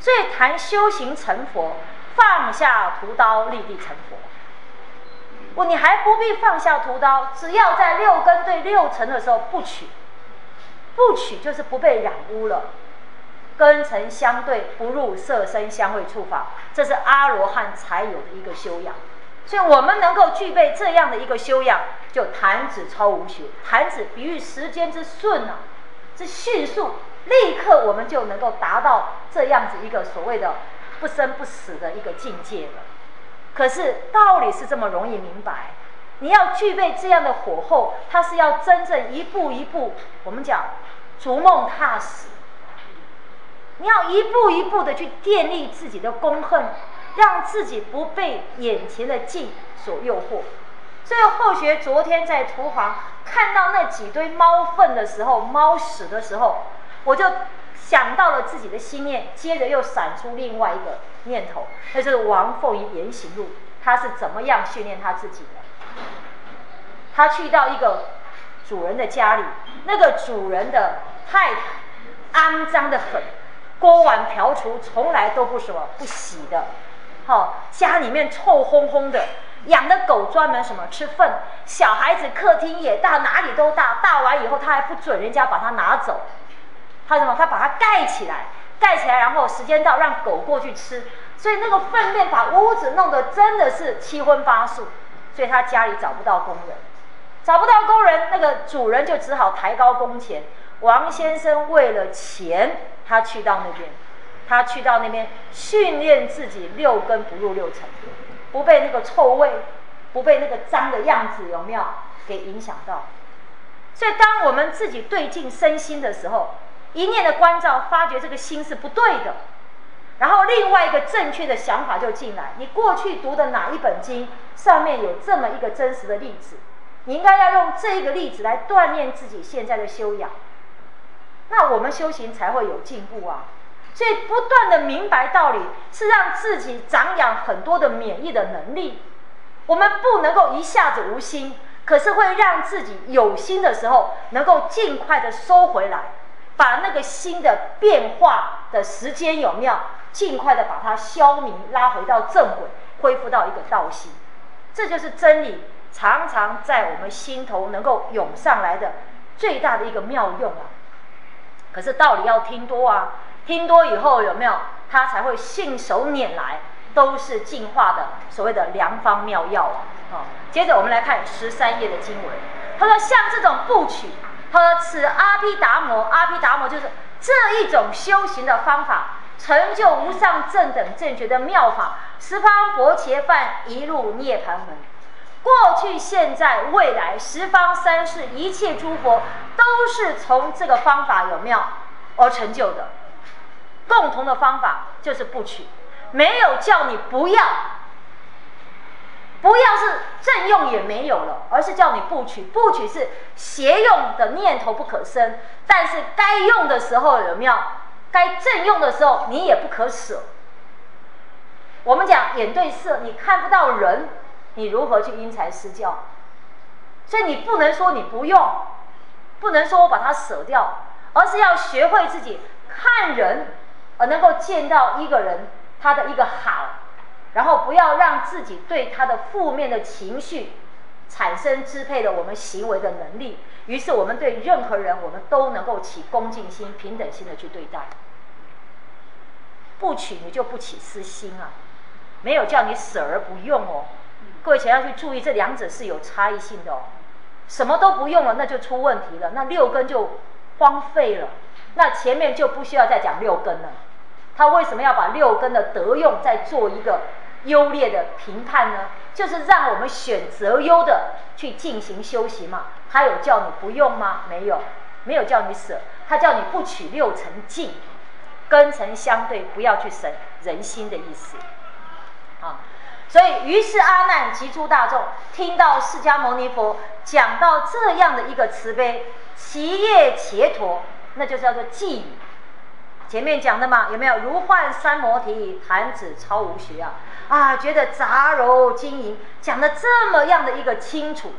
所以谈修行成佛，放下屠刀，立地成佛。不，你还不必放下屠刀，只要在六根对六尘的时候不取，不取就是不被染污了。根尘相对，不入色身相会触法，这是阿罗汉才有的一个修养。所以，我们能够具备这样的一个修养，就弹指超无学。弹指比喻时间之顺啊，之迅速，立刻我们就能够达到这样子一个所谓的不生不死的一个境界了。可是道理是这么容易明白，你要具备这样的火候，它是要真正一步一步，我们讲逐梦踏实。你要一步一步的去建立自己的功恨，让自己不被眼前的境所诱惑。所以后学昨天在厨房看到那几堆猫粪的时候，猫屎的时候，我就想到了自己的心念，接着又闪出另外一个念头，那就是王凤仪言行录，他是怎么样训练他自己的？他去到一个主人的家里，那个主人的太太肮脏的很。锅碗瓢厨从来都不什么不洗的，好家里面臭烘烘的，养的狗专门什么吃粪，小孩子客厅也大，哪里都大，大完以后他还不准人家把它拿走，他什么他把它盖起来，盖起来然后时间到让狗过去吃，所以那个粪便把屋子弄得真的是七荤八素，所以他家里找不到工人，找不到工人，那个主人就只好抬高工钱。王先生为了钱，他去到那边，他去到那边训练自己六根不入六尘，不被那个臭味，不被那个脏的样子有没有给影响到？所以，当我们自己对镜身心的时候，一念的关照，发觉这个心是不对的，然后另外一个正确的想法就进来。你过去读的哪一本经上面有这么一个真实的例子？你应该要用这一个例子来锻炼自己现在的修养。那我们修行才会有进步啊！所以不断的明白道理，是让自己长养很多的免疫的能力。我们不能够一下子无心，可是会让自己有心的时候，能够尽快的收回来，把那个心的变化的时间有没有，尽快的把它消弭，拉回到正轨，恢复到一个道心。这就是真理，常常在我们心头能够涌上来的最大的一个妙用啊！可是道理要听多啊，听多以后有没有，他才会信手拈来，都是进化的所谓的良方妙药啊。好，接着我们来看十三页的经文，他说像这种部曲，和此阿毗达摩，阿毗达摩就是这一种修行的方法，成就无上正等正觉的妙法，十方佛伽梵一路涅盘门。过去、现在、未来，十方三世一切诸佛都是从这个方法有妙而成就的？共同的方法就是不取，没有叫你不要，不要是正用也没有了，而是叫你不取。不取是邪用的念头不可生，但是该用的时候有没有？该正用的时候你也不可舍。我们讲眼对色，你看不到人。你如何去因材施教？所以你不能说你不用，不能说我把它舍掉，而是要学会自己看人，而能够见到一个人他的一个好，然后不要让自己对他的负面的情绪产生支配了我们行为的能力。于是我们对任何人，我们都能够起恭敬心、平等心的去对待。不取你就不起私心啊，没有叫你舍而不用哦。各位，请要去注意，这两者是有差异性的哦。什么都不用了，那就出问题了，那六根就荒废了。那前面就不需要再讲六根了。他为什么要把六根的德用再做一个优劣的评判呢？就是让我们选择优的去进行修行嘛。他有叫你不用吗？没有，没有叫你舍，他叫你不取六尘净，根尘相对，不要去省人心的意思。啊。所以，于是阿难及诸大众听到释迦牟尼佛讲到这样的一个慈悲，其业伽陀，那就叫做寄语。前面讲的嘛，有没有如幻三摩提，弹指超无学啊？啊，觉得杂糅晶莹，讲的这么样的一个清楚，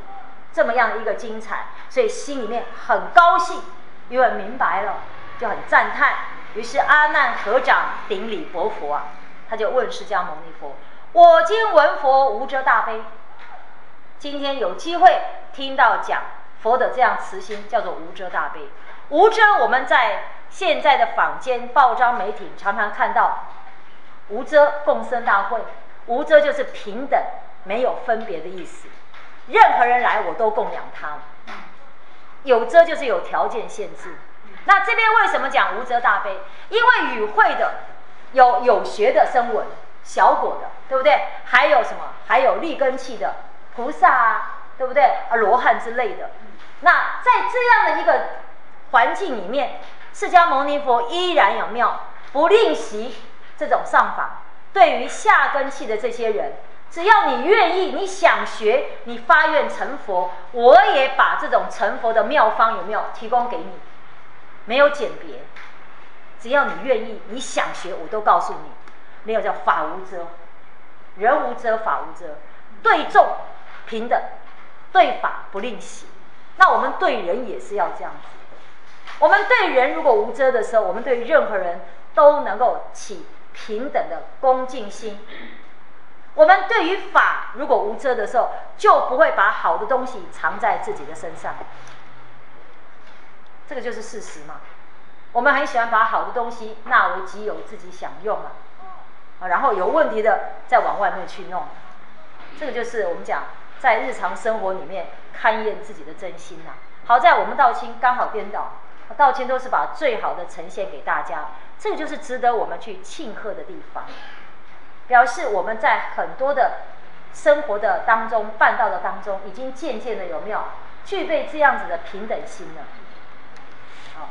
这么样的一个精彩，所以心里面很高兴，因为明白了，就很赞叹。于是阿难合掌顶礼佛佛啊，他就问释迦牟尼佛：“我今闻佛无遮大悲，今天有机会听到讲佛的这样慈心，叫做无遮大悲。无遮，我们在现在的坊间、报章、媒体常常看到无遮共生大会，无遮就是平等、没有分别的意思，任何人来我都供养他。有遮就是有条件限制。”那这边为什么讲无遮大悲？因为与会的有有学的声闻、小果的，对不对？还有什么？还有立根器的菩萨啊，对不对？啊，罗汉之类的。那在这样的一个环境里面，释迦牟尼佛依然有没有不吝惜这种上法？对于下根器的这些人，只要你愿意，你想学，你发愿成佛，我也把这种成佛的妙方有没有提供给你？没有简别，只要你愿意，你想学，我都告诉你。没有叫法无遮，人无遮，法无遮，对众平等，对法不吝惜。那我们对人也是要这样子。我们对人如果无遮的时候，我们对任何人都能够起平等的恭敬心。我们对于法如果无遮的时候，就不会把好的东西藏在自己的身上。这个就是事实嘛。我们很喜欢把好的东西纳为己有，自己享用啊，啊，然后有问题的再往外面去弄。这个就是我们讲在日常生活里面勘验自己的真心呐。好在我们道清刚好颠倒，道歉都是把最好的呈现给大家，这个就是值得我们去庆贺的地方，表示我们在很多的生活的当中、办道的当中，已经渐渐的有没有具备这样子的平等心了。好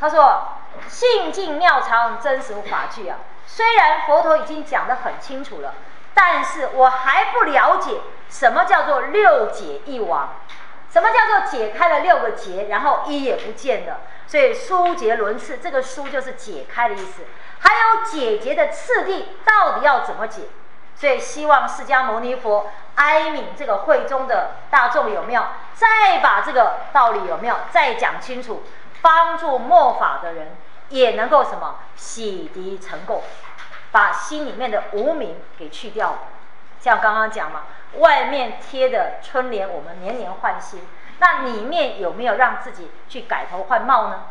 他说：“性净妙常真实法具啊，虽然佛陀已经讲得很清楚了，但是我还不了解什么叫做六解一亡，什么叫做解开了六个结，然后一也不见了。所以疏结轮次，这个疏就是解开的意思。还有解结的次第，到底要怎么解？所以希望释迦牟尼佛哀悯这个会中的大众有没有，再把这个道理有没有再讲清楚。”帮助末法的人也能够什么洗涤成垢，把心里面的无名给去掉。像刚刚讲嘛，外面贴的春联，我们年年换新，那里面有没有让自己去改头换貌呢？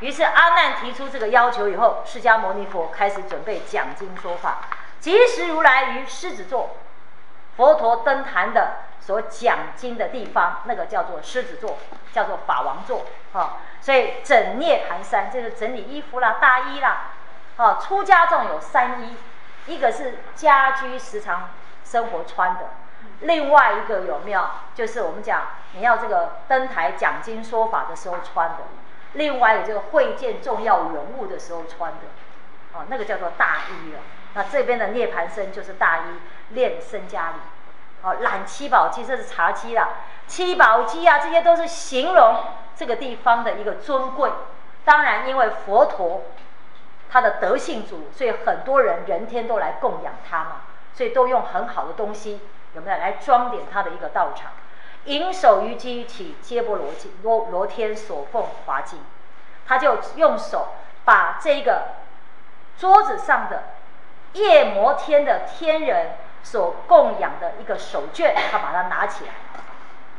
于是阿难提出这个要求以后，释迦牟尼佛开始准备讲经说法。即时如来于狮子座，佛陀登坛的所讲经的地方，那个叫做狮子座，叫做法王座，啊。所以整涅盘山就是整理衣服啦、大衣啦，啊，出家众有三衣，一个是家居时常生活穿的，另外一个有没有？就是我们讲你要这个登台讲经说法的时候穿的，另外有这个会见重要人物的时候穿的，啊，那个叫做大衣了。那这边的涅盘身就是大衣，练身家里，哦，揽七宝机这是茶几啦，七宝机啊，这些都是形容。这个地方的一个尊贵，当然因为佛陀他的德性足，所以很多人人天都来供养他嘛，所以都用很好的东西有没有来装点他的一个道场？引手于机起揭波罗经罗罗天所奉华经，他就用手把这个桌子上的夜摩天的天人所供养的一个手绢，他把它拿起来。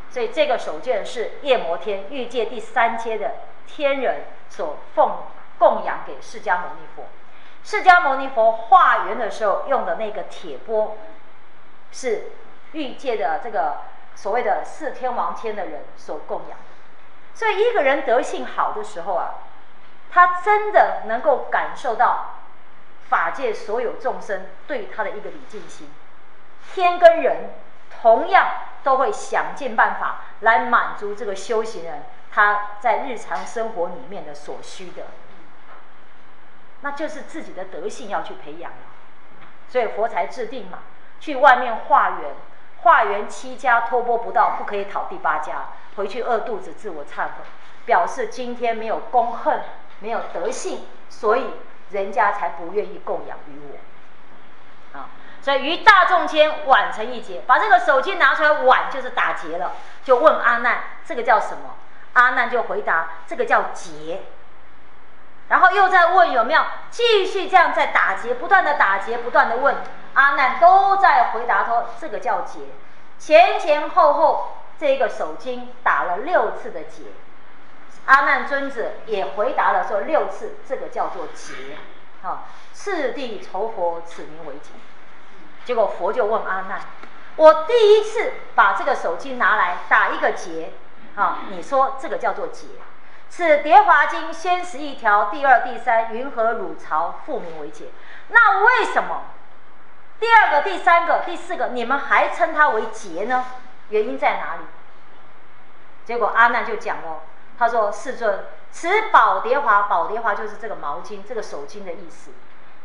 所以这个手绢是夜摩天欲界第三阶的天人所奉供养给释迦牟尼佛。释迦牟尼佛化缘的时候用的那个铁钵，是欲界的这个所谓的四天王天的人所供养。所以一个人德性好的时候啊，他真的能够感受到法界所有众生对他的一个礼敬心。天跟人同样。都会想尽办法来满足这个修行人他在日常生活里面的所需的，那就是自己的德性要去培养了。所以佛才制定嘛，去外面化缘，化缘七家托钵不到，不可以讨第八家，回去饿肚子，自我忏悔，表示今天没有功恨，没有德性，所以人家才不愿意供养于我。啊所以于大众间挽成一劫，把这个手机拿出来挽就是打劫了。就问阿难，这个叫什么？阿难就回答，这个叫劫。然后又在问有没有，继续这样在打结，不断的打结，不断的问，阿难都在回答说这个叫结，前前后后这个手经打了六次的结，阿难尊者也回答了说六次，这个叫做结，啊，次第仇佛，此名为结。结果佛就问阿难，我第一次把这个手经拿来打一个结，啊，你说这个叫做结？此蝶华经先十一条，第二、第三云何汝朝复名为解？那为什么第二个、第三个、第四个你们还称它为劫呢？原因在哪里？结果阿难就讲了，他说：“世尊，此宝蝶华，宝蝶华就是这个毛巾、这个手巾的意思，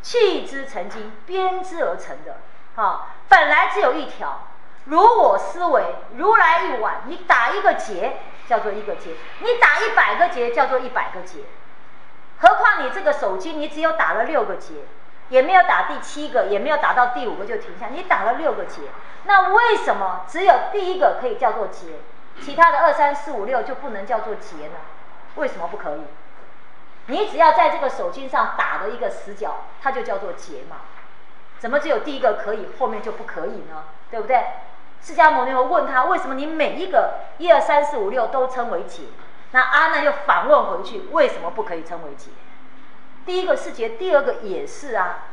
弃之成经，编织而成的。哈，本来只有一条。如我思维，如来一碗，你打一个结。”叫做一个结，你打一百个结叫做一百个结，何况你这个手机你只有打了六个结，也没有打第七个，也没有打到第五个就停下，你打了六个结，那为什么只有第一个可以叫做结，其他的二三四五六就不能叫做结呢？为什么不可以？你只要在这个手机上打了一个死角，它就叫做结嘛？怎么只有第一个可以，后面就不可以呢？对不对？释迦牟尼佛问他：“为什么你每一个一二三四五六都称为劫？”那阿难又反问回去：“为什么不可以称为劫？第一个是劫，第二个也是啊。”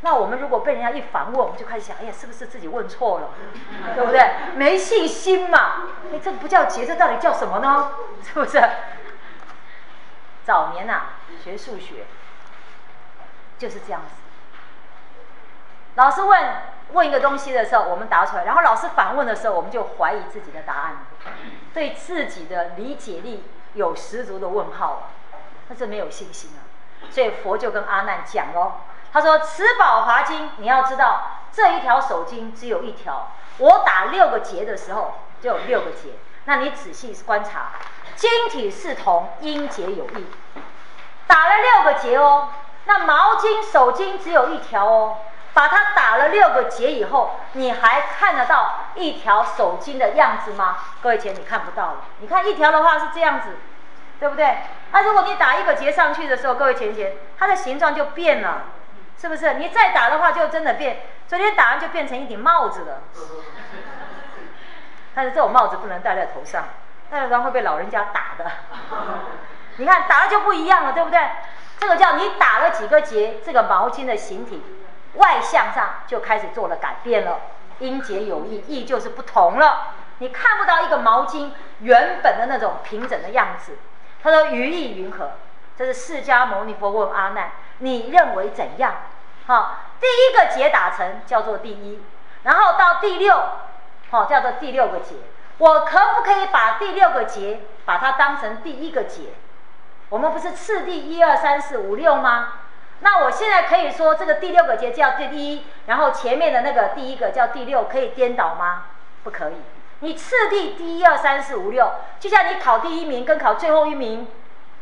那我们如果被人家一反问，我们就开始想：“哎呀，是不是自己问错了？对不对？没信心嘛？哎，这不叫劫，这到底叫什么呢？是不是？”早年呐，学数学就是这样子。老师问。问一个东西的时候，我们答出来，然后老师反问的时候，我们就怀疑自己的答案，对自己的理解力有十足的问号啊，那是没有信心啊。所以佛就跟阿难讲哦，他说：“此宝华经，你要知道这一条手经只有一条，我打六个结的时候就有六个结。那你仔细观察，经体是同，音节有异，打了六个结哦。那毛巾手巾只有一条哦。”把它打了六个结以后，你还看得到一条手巾的样子吗？各位姐，你看不到了。你看一条的话是这样子，对不对？那如果你打一个结上去的时候，各位姐姐，它的形状就变了，是不是？你再打的话，就真的变。昨天打完就变成一顶帽子了。但是这种帽子不能戴在头上，戴在头会被老人家打的。你看打了就不一样了，对不对？这个叫你打了几个结，这个毛巾的形体。外向上就开始做了改变了，音节有异，异就是不同了。你看不到一个毛巾原本的那种平整的样子。他说：“余意云何？”这是释迦牟尼佛问阿难：“你认为怎样？”好，第一个结打成叫做第一，然后到第六，好叫做第六个结。我可不可以把第六个结把它当成第一个结？我们不是次第一二三四五六吗？那我现在可以说这个第六个节叫第一，然后前面的那个第一个叫第六，可以颠倒吗？不可以。你次第第一二三四五六，就像你考第一名跟考最后一名，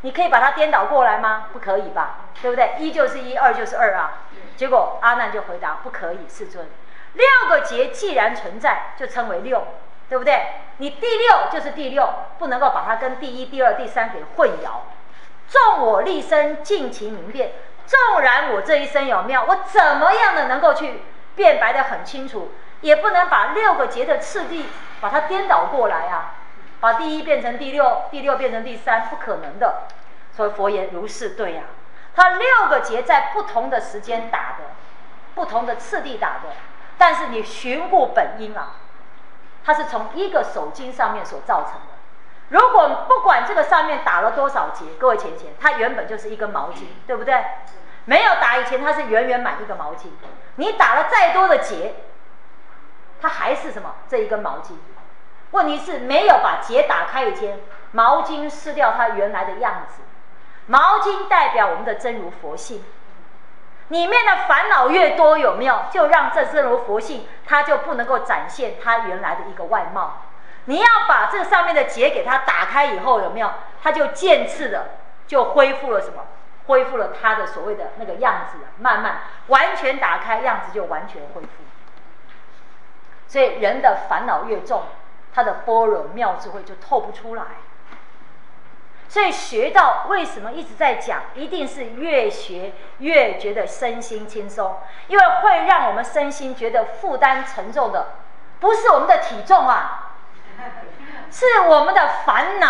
你可以把它颠倒过来吗？不可以吧？对不对？一就是一，二就是二啊。结果阿难就回答不可以，世尊。六个节既然存在，就称为六，对不对？你第六就是第六，不能够把它跟第一、第二、第三给混淆。众我立身，尽其明辨。纵然我这一生有妙，我怎么样的能够去辨白的很清楚，也不能把六个节的次第把它颠倒过来啊，把第一变成第六，第六变成第三，不可能的。所以佛言如是对呀，他六个节在不同的时间打的，不同的次第打的，但是你寻故本因啊，它是从一个手经上面所造成的。如果不管这个上面打了多少结，各位钱钱，它原本就是一根毛巾，对不对？没有打以前，它是圆圆满一个毛巾。你打了再多的结，它还是什么？这一根毛巾。问题是没有把结打开以前，毛巾失掉它原来的样子。毛巾代表我们的真如佛性，里面的烦恼越多，有没有？就让这真如佛性，它就不能够展现它原来的一个外貌。你要把这上面的结给它打开以后，有没有？它就渐次的就恢复了什么？恢复了它的所谓的那个样子，慢慢完全打开，样子就完全恢复。所以人的烦恼越重，他的般若妙智慧就透不出来。所以学到为什么一直在讲，一定是越学越觉得身心轻松，因为会让我们身心觉得负担沉重的，不是我们的体重啊，是我们的烦恼。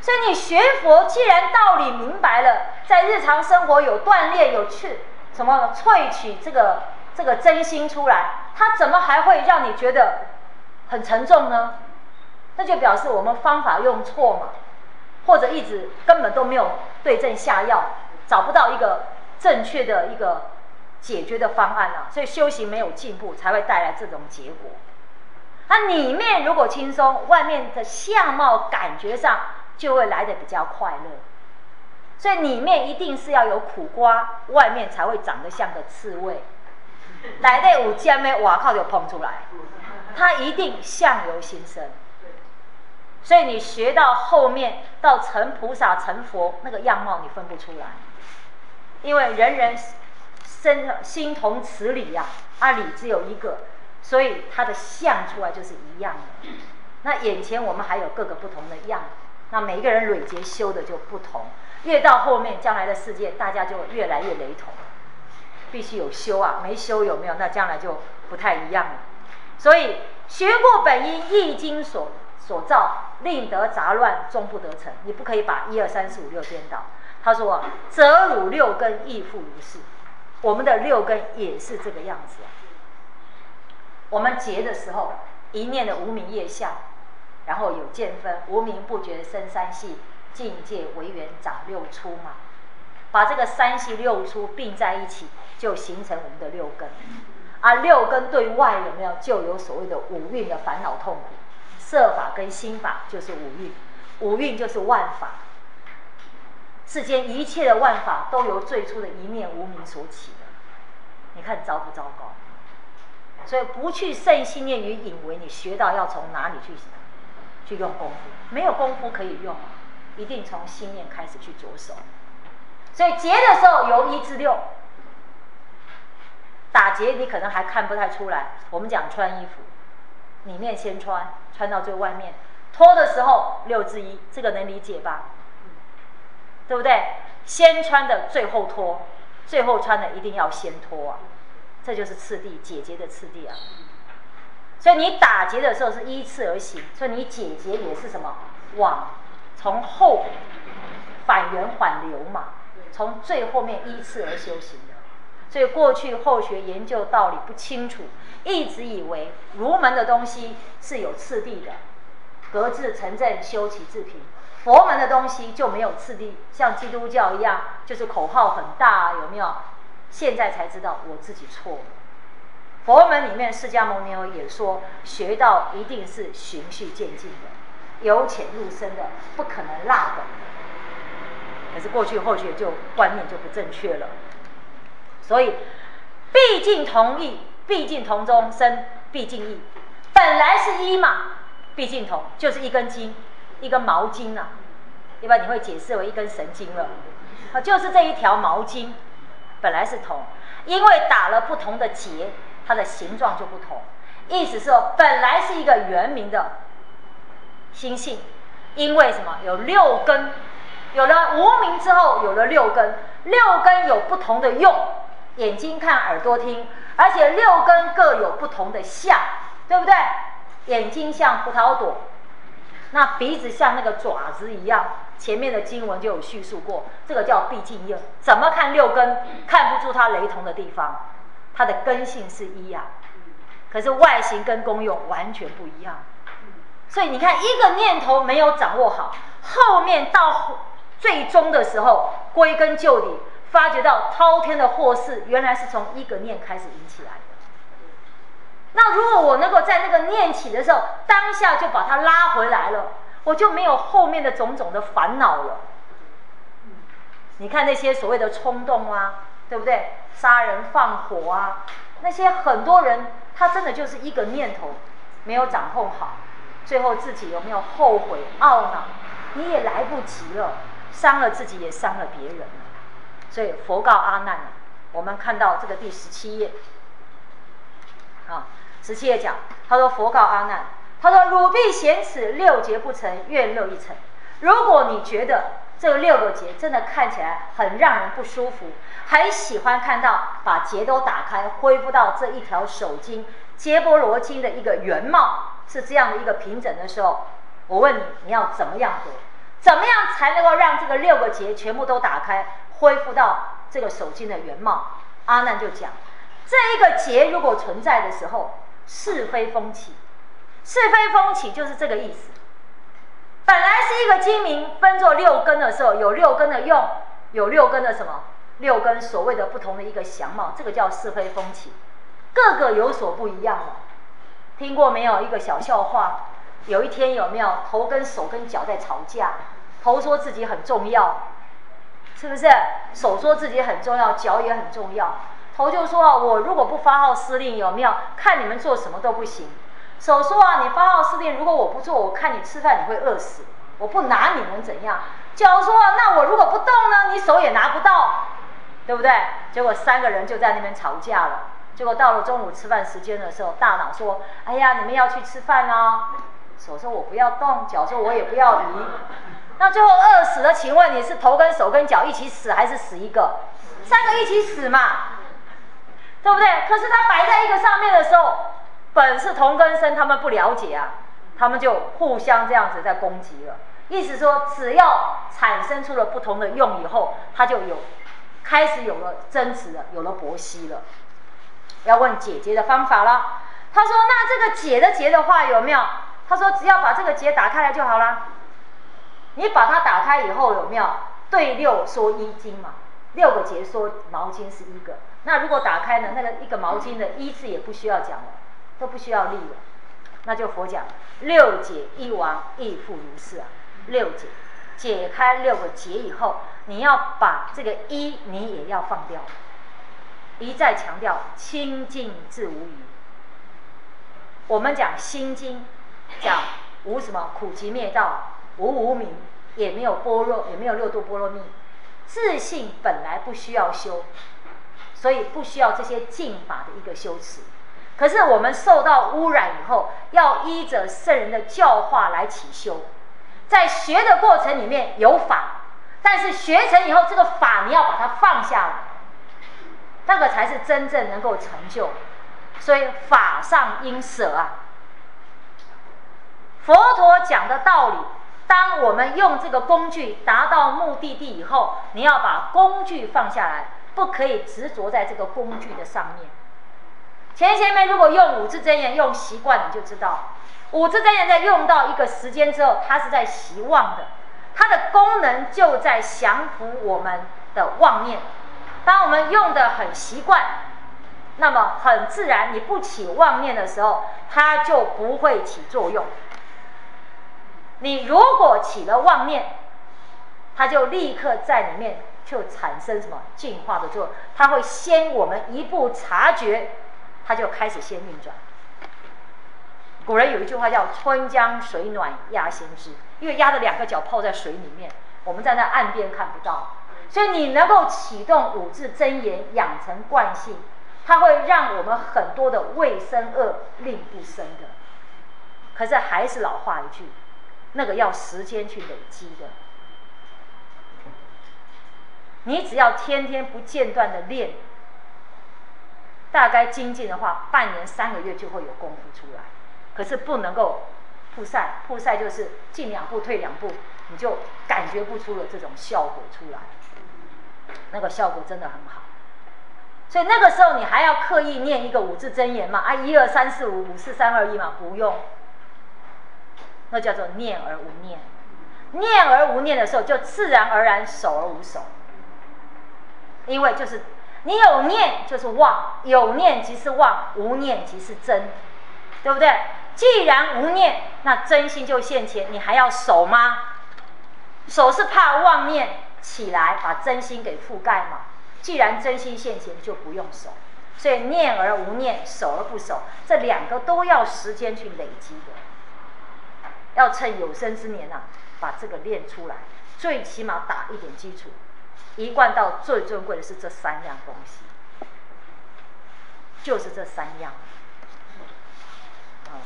所以你学佛，既然道理明白了，在日常生活有锻炼，有去什么萃取这个这个真心出来，它怎么还会让你觉得很沉重呢？那就表示我们方法用错嘛，或者一直根本都没有对症下药，找不到一个正确的一个解决的方案啊，所以修行没有进步，才会带来这种结果。它里面如果轻松，外面的相貌感觉上就会来的比较快乐。所以里面一定是要有苦瓜，外面才会长得像个刺猬。来的五尖咩，哇靠就碰出来，它一定相由心生。所以你学到后面到成菩萨成佛那个样貌你分不出来，因为人人身心同此理呀，啊理只有一个，所以他的相出来就是一样的。那眼前我们还有各个不同的样，那每一个人累劫修的就不同，越到后面将来的世界大家就越来越雷同，必须有修啊，没修有没有？那将来就不太一样了。所以学过本因易经所。所造，令得杂乱，终不得成。你不可以把一二三四五六颠倒。他说：“则汝六根亦复如是。”我们的六根也是这个样子啊。我们结的时候，一念的无名业相，然后有见分，无名不觉生三系，境界为缘长六出嘛。把这个三系六出并在一起，就形成我们的六根。而六根对外有没有，就有所谓的五蕴的烦恼痛苦。色法跟心法就是五蕴，五蕴就是万法。世间一切的万法都由最初的一念无名所起的，你看糟不糟糕？所以不去胜心念与引为，你学到要从哪里去去用功夫？没有功夫可以用，一定从心念开始去着手。所以结的时候由一至六，打结你可能还看不太出来。我们讲穿衣服。里面先穿，穿到最外面，脱的时候六至一，这个能理解吧？对不对？先穿的最后脱，最后穿的一定要先脱啊，这就是次第解结的次第啊。所以你打结的时候是依次而行，所以你解结也是什么？往从后反圆缓流嘛，从最后面依次而修行的。所以过去后学研究道理不清楚。一直以为儒门的东西是有次第的，格致成正修齐治平。佛门的东西就没有次第，像基督教一样，就是口号很大，有没有？现在才知道我自己错了。佛门里面，释迦牟尼佛也说，学道一定是循序渐进的，由浅入深的，不可能落的。可是过去后学就观念就不正确了，所以毕竟同意。毕竟同中生，毕竟异，本来是一嘛，毕竟同就是一根筋，一根毛巾呐，一般你会解释为一根神经了，啊，就是这一条毛巾，本来是同，因为打了不同的结，它的形状就不同，意思是说本来是一个圆明的心性，因为什么？有六根，有了无名之后，有了六根，六根有不同的用，眼睛看，耳朵听。而且六根各有不同的相，对不对？眼睛像葡萄朵，那鼻子像那个爪子一样。前面的经文就有叙述过，这个叫毕竟应。怎么看六根？看不出它雷同的地方，它的根性是一样，可是外形跟功用完全不一样。所以你看，一个念头没有掌握好，后面到最终的时候，归根究底。发觉到滔天的祸事，原来是从一个念开始引起来。那如果我能够在那个念起的时候，当下就把它拉回来了，我就没有后面的种种的烦恼了。你看那些所谓的冲动啊，对不对？杀人放火啊，那些很多人他真的就是一个念头没有掌控好，最后自己有没有后悔懊恼？你也来不及了，伤了自己也伤了别人。所以佛告阿难，我们看到这个第十七页，啊，十七页讲，他说佛告阿难，他说：“汝必嫌此六劫不成，愿乐一成。如果你觉得这六个结真的看起来很让人不舒服，很喜欢看到把结都打开，恢复到这一条手经结波罗经的一个原貌，是这样的一个平整的时候，我问你，你要怎么样做？怎么样才能够让这个六个结全部都打开，恢复到这个手经的原貌？阿难就讲，这一个结如果存在的时候，是非风起。”是非风起就是这个意思。本来是一个精明分作六根的时候，有六根的用，有六根的什么？六根所谓的不同的一个相貌，这个叫是非风起，个个有所不一样了。听过没有？一个小笑话，有一天有没有头跟手跟脚在吵架？头说自己很重要，是不是？手说自己很重要，脚也很重要。头就说：“我如果不发号施令，有没有？看你们做什么都不行。”手说啊，你发号施令，如果我不做，我看你吃饭你会饿死，我不拿你能怎样？脚说，那我如果不动呢，你手也拿不到，对不对？结果三个人就在那边吵架了。结果到了中午吃饭时间的时候，大脑说，哎呀，你们要去吃饭哦。手说我不要动，脚说我也不要移，那最后饿死了。请问你是头跟手跟脚一起死，还是死一个？三个一起死嘛，对不对？可是他摆在一个上面的时候。本是同根生，他们不了解啊，他们就互相这样子在攻击了。意思说，只要产生出了不同的用以后，他就有开始有了争执了，有了搏息了。要问解结的方法了。他说：“那这个解的结的话有没有？”他说：“只要把这个结打开来就好了。你把它打开以后有没有？对六说一斤嘛，六个结说毛巾是一个。那如果打开呢，那个一个毛巾的一字也不需要讲了。”都不需要立了，那就佛讲六解一亡亦复如是啊。六解解开六个结以后，你要把这个一你也要放掉，一再强调清净自无余。我们讲心经，讲无什么苦集灭道，无无明，也没有般若，也没有六度波罗蜜。自信本来不需要修，所以不需要这些净法的一个修持。可是我们受到污染以后，要依着圣人的教化来起修，在学的过程里面有法，但是学成以后，这个法你要把它放下来，那个才是真正能够成就。所以法上应舍啊。佛陀讲的道理，当我们用这个工具达到目的地以后，你要把工具放下来，不可以执着在这个工具的上面。前前面如果用五字真言用习惯，你就知道，五字真言在用到一个时间之后，它是在习望的，它的功能就在降服我们的妄念。当我们用的很习惯，那么很自然，你不起妄念的时候，它就不会起作用。你如果起了妄念，它就立刻在里面就产生什么进化的作用，它会先我们一步察觉。它就开始先运转。古人有一句话叫“春江水暖鸭先知”，因为鸭的两个脚泡在水里面，我们站在岸边看不到，所以你能够启动五字真言，养成惯性，它会让我们很多的未生恶令不生的。可是还是老话一句，那个要时间去累积的。你只要天天不间断的练。大概精进的话，半年三个月就会有功夫出来。可是不能够曝晒，曝晒就是进两步退两步，你就感觉不出了这种效果出来。那个效果真的很好。所以那个时候你还要刻意念一个五字真言嘛？啊，一二三四五，五四三二一嘛？不用。那叫做念而无念。念而无念的时候，就自然而然守而无守。因为就是。你有念就是妄，有念即是妄，无念即是真，对不对？既然无念，那真心就现前，你还要守吗？守是怕妄念起来把真心给覆盖嘛。既然真心现前，就不用守。所以念而无念，守而不守，这两个都要时间去累积的。要趁有生之年呐，把这个练出来，最起码打一点基础。一贯到最尊贵的是这三样东西，就是这三样。啊，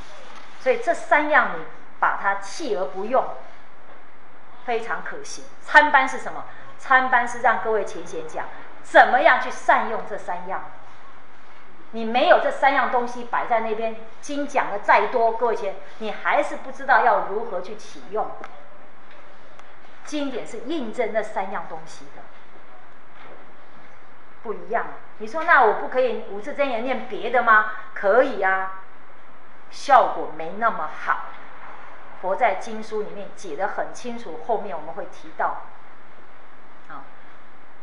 所以这三样你把它弃而不用，非常可惜。参班是什么？参班是让各位前贤讲，怎么样去善用这三样。你没有这三样东西摆在那边，经讲的再多，各位前，你还是不知道要如何去启用。经典是印证那三样东西的，不一样。你说那我不可以五字真言念别的吗？可以啊，效果没那么好。佛在经书里面解得很清楚，后面我们会提到。啊，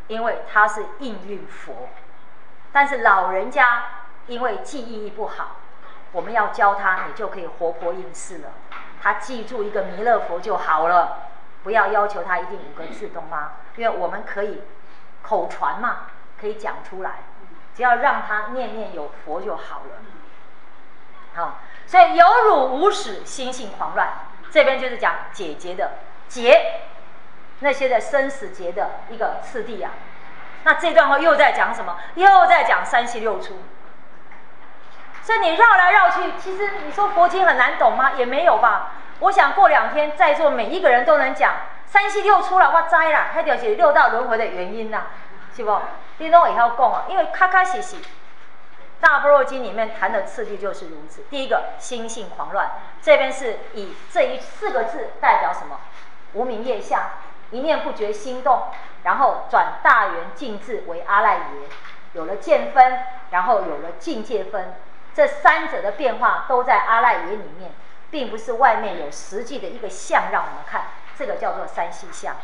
因为它是应运佛，但是老人家因为记忆力不好，我们要教他，你就可以活泼应试了。他记住一个弥勒佛就好了，不要要求他一定五个字，懂吗？因为我们可以口传嘛。可以讲出来，只要让他念念有佛就好了。好，所以有辱无始，心性狂乱。这边就是讲解结的结，那些的生死劫的一个次第啊。那这段话又在讲什么？又在讲三系六出。所以你绕来绕去，其实你说佛经很难懂吗？也没有吧。我想过两天在座每一个人都能讲三系六出了，哇摘了，还了解六道轮回的原因呐。是不？你拢也要讲啊，因为卡卡西西，大般若经里面谈的次第就是如此。第一个心性狂乱，这边是以这一四个字代表什么？无名业相，一念不觉心动，然后转大圆净智为阿赖耶，有了见分，然后有了境界分，这三者的变化都在阿赖耶里面，并不是外面有实际的一个相让我们看，这个叫做三细相。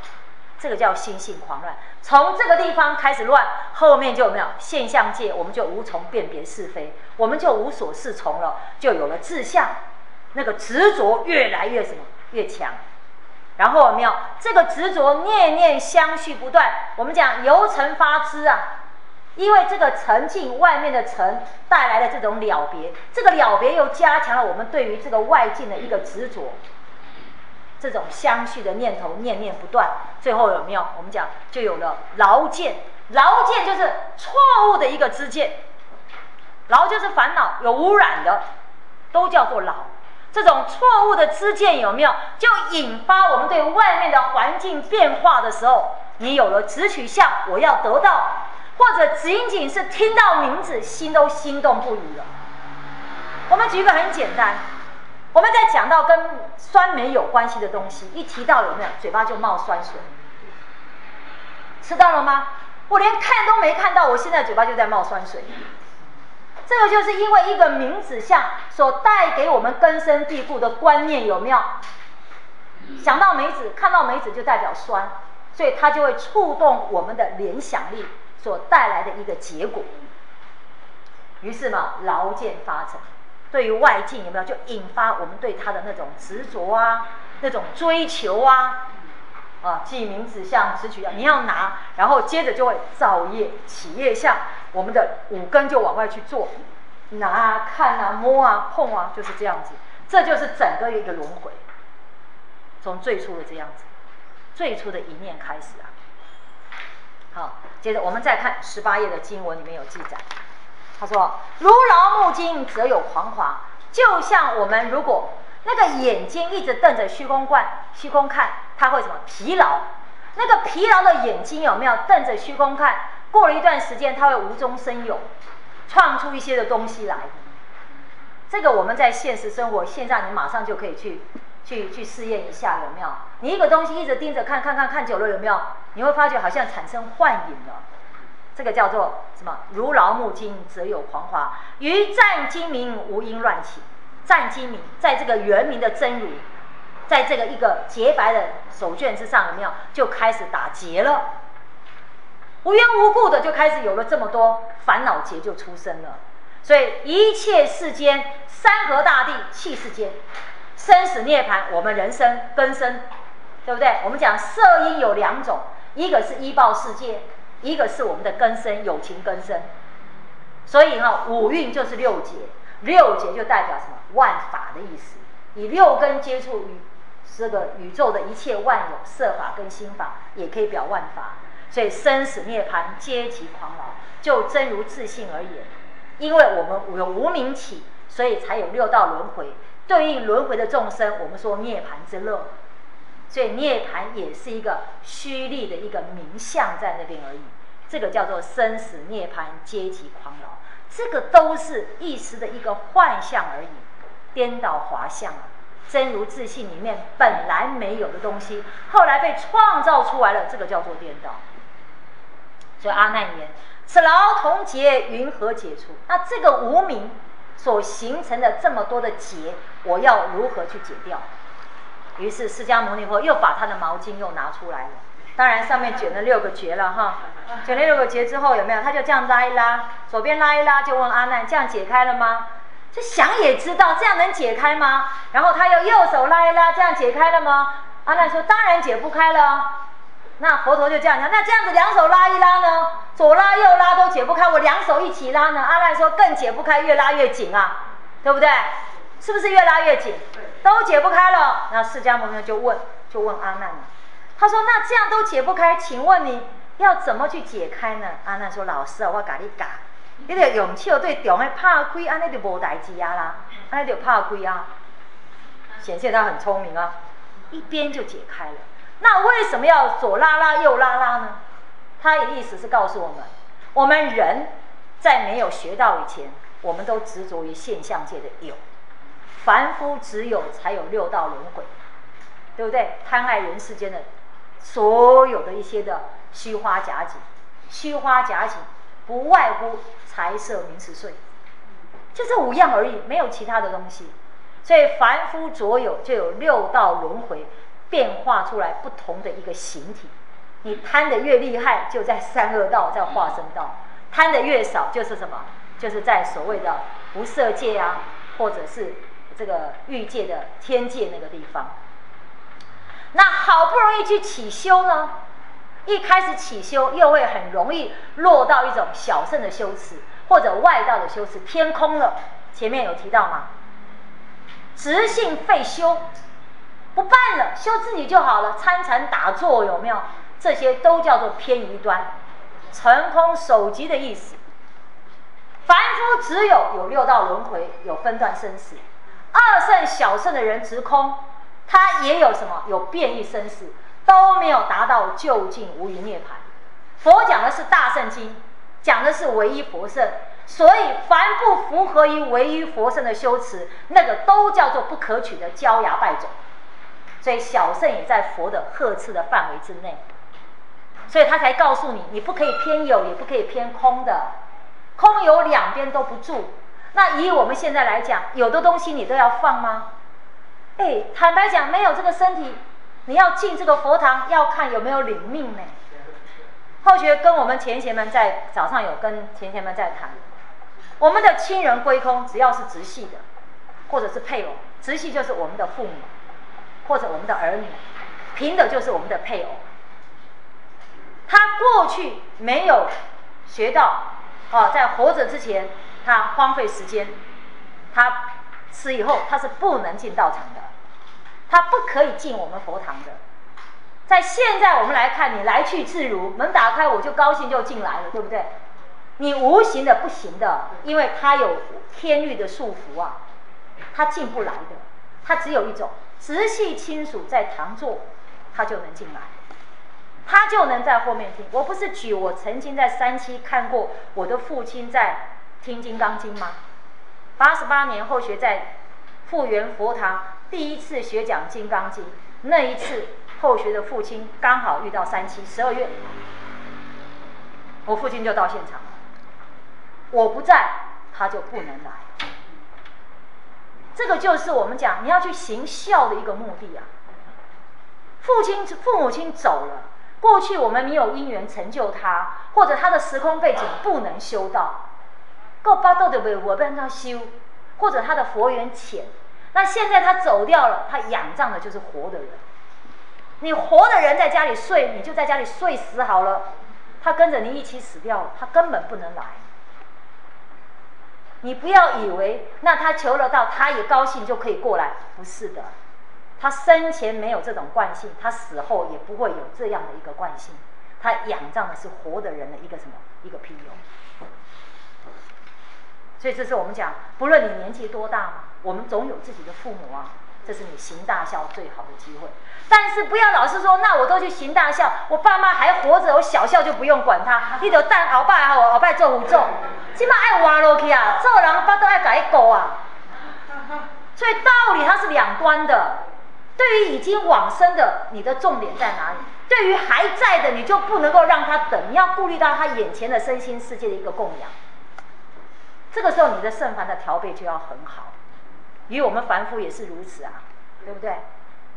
这个叫心性狂乱，从这个地方开始乱，后面就有没有？现象界，我们就无从辨别是非，我们就无所适从了，就有了志向，那个执着越来越什么？越强，然后有没有？这个执着念念相续不断，我们讲由尘发知啊，因为这个沉静外面的尘带来的这种了别，这个了别又加强了我们对于这个外境的一个执着。这种相续的念头念念不断，最后有没有？我们讲就有了劳见，劳见就是错误的一个知见，劳就是烦恼有污染的，都叫做劳。这种错误的知见有没有？就引发我们对外面的环境变化的时候，你有了直取向，我要得到，或者仅仅是听到名字，心都心动不已了。我们举一个很简单。我们在讲到跟酸梅有关系的东西，一提到有没有，嘴巴就冒酸水，吃到了吗？我连看都没看到，我现在嘴巴就在冒酸水。这个就是因为一个名指向所带给我们根深蒂固的观念有没有？想到梅子，看到梅子就代表酸，所以它就会触动我们的联想力所带来的一个结果。于是嘛，劳见发成。对于外境有没有就引发我们对他的那种执着啊，那种追求啊，啊，记名指向持取啊，你要拿，然后接着就会造业起业相，我们的五根就往外去做，拿啊、看啊、摸啊、碰啊，就是这样子，这就是整个一个轮回，从最初的这样子，最初的一念开始啊。好，接着我们再看十八页的经文里面有记载。他说：“如劳木金，则有狂华。就像我们如果那个眼睛一直瞪着虚空观、虚空看，他会什么疲劳？那个疲劳的眼睛有没有瞪着虚空看？过了一段时间，他会无中生有，创出一些的东西来。这个我们在现实生活，现在你马上就可以去去去试验一下，有没有？你一个东西一直盯着看，看看看久了有没有？你会发觉好像产生幻影了。”这个叫做什么？如劳木金，则有狂华。于战金明，无因乱起。战金明，在这个圆明的真如，在这个一个洁白的手绢之上，有没有就开始打结了？无缘无故的就开始有了这么多烦恼结就出生了。所以一切世间，山河大地，气世间，生死涅槃，我们人生根生，对不对？我们讲色因有两种，一个是依报世界。一个是我们的根生，友情根生，所以哈五蕴就是六劫，六劫就代表什么万法的意思。以六根接触宇这个宇宙的一切万有色法跟心法，也可以表万法。所以生死涅槃皆其狂劳，就真如自信而言，因为我们有无名起，所以才有六道轮回。对应轮回的众生，我们说涅盘之乐。所以涅槃也是一个虚立的一个名相在那边而已。这个叫做生死涅盘阶级狂劳，这个都是意识的一个幻象而已，颠倒滑象啊。真如自信里面本来没有的东西，后来被创造出来了，这个叫做颠倒。所以阿难言：“此劳同结，云何解除？”那这个无名所形成的这么多的结，我要如何去解掉？于是释迦牟尼佛又把他的毛巾又拿出来了，当然上面卷了六个结了哈，卷了六个结之后有没有？他就这样拉一拉，左边拉一拉，就问阿难：“这样解开了吗？”这想也知道，这样能解开吗？然后他又右手拉一拉，这样解开了吗？阿难说：“当然解不开了。”那佛陀就这样讲：“那这样子两手拉一拉呢？左拉右拉都解不开，我两手一起拉呢？”阿难说：“更解不开，越拉越紧啊，对不对？是不是越拉越紧？都解不开了。”那释迦牟尼就问，就问阿难了。他说：“那这样都解不开，请问你要怎么去解开呢？”阿难说：“老师啊，我给你讲。”你得用手对中的拍开，安尼就无代志啊啦，安尼就拍开啊，显现他很聪明啊，一边就解开了。那为什么要左拉拉右拉拉呢？他的意思是告诉我们，我们人在没有学到以前，我们都执着于现象界的有，凡夫只有才有六道轮回，对不对？贪爱人世间的所有的一些的虚花假景，虚花假景不外乎。财色名食睡，就这五样而已，没有其他的东西。所以凡夫着有就有六道轮回，变化出来不同的一个形体。你贪的越厉害，就在三恶道在化身道；贪的越少，就是什么？就是在所谓的不色界啊，或者是这个欲界的天界那个地方。那好不容易去起修呢？一开始起修，又会很容易落到一种小圣的修持，或者外道的修持，偏空了。前面有提到吗？直性废修，不办了，修自己就好了。参禅打坐有没有？这些都叫做偏移端，成空守极的意思。凡夫只有有六道轮回，有分段生死。二圣小圣的人直空，他也有什么？有变异生死。都没有达到究竟无余涅槃。佛讲的是大圣经，讲的是唯一佛圣，所以凡不符合于唯一佛圣的修持，那个都叫做不可取的焦芽败种。所以小圣也在佛的呵斥的范围之内，所以他才告诉你，你不可以偏有，也不可以偏空的，空有两边都不住。那以我们现在来讲，有的东西你都要放吗？哎，坦白讲，没有这个身体。你要进这个佛堂，要看有没有领命呢。后学跟我们前贤们在早上有跟前贤们在谈，我们的亲人归空，只要是直系的，或者是配偶，直系就是我们的父母，或者我们的儿女，平的就是我们的配偶。他过去没有学到，哦，在活着之前，他荒废时间，他死以后他是不能进道场的。他不可以进我们佛堂的，在现在我们来看，你来去自如，门打开我就高兴就进来了，对不对？你无形的不行的，因为他有天律的束缚啊，他进不来的。他只有一种直系亲属在堂坐，他就能进来，他就能在后面听。我不是举我曾经在山西看过我的父亲在听《金刚经》吗？八十八年后学在复原佛堂。第一次学讲《金刚经》，那一次后学的父亲刚好遇到三七十二月，我父亲就到现场，我不在，他就不能来。这个就是我们讲你要去行孝的一个目的啊。父亲父母亲走了，过去我们没有因缘成就他，或者他的时空背景不能修道，够巴豆的为我帮他修，或者他的佛缘浅。那现在他走掉了，他仰仗的就是活的人。你活的人在家里睡，你就在家里睡死好了。他跟着你一起死掉了，他根本不能来。你不要以为那他求了道，他也高兴就可以过来，不是的。他生前没有这种惯性，他死后也不会有这样的一个惯性。他仰仗的是活的人的一个什么一个庇佑。所以这是我们讲，不论你年纪多大嘛，我们总有自己的父母啊，这是你行大孝最好的机会。但是不要老是说，那我都去行大孝，我爸妈还活着，我小孝就不用管他。你得等后拜后后拜做五做，起码爱活落去啊，做人巴都爱改狗啊。所以道理它是两端的。对于已经往生的，你的重点在哪里？对于还在的，你就不能够让他等，你要顾虑到他眼前的身心世界的一个供养。这个时候，你的圣凡的调配就要很好。与我们凡夫也是如此啊，对不对？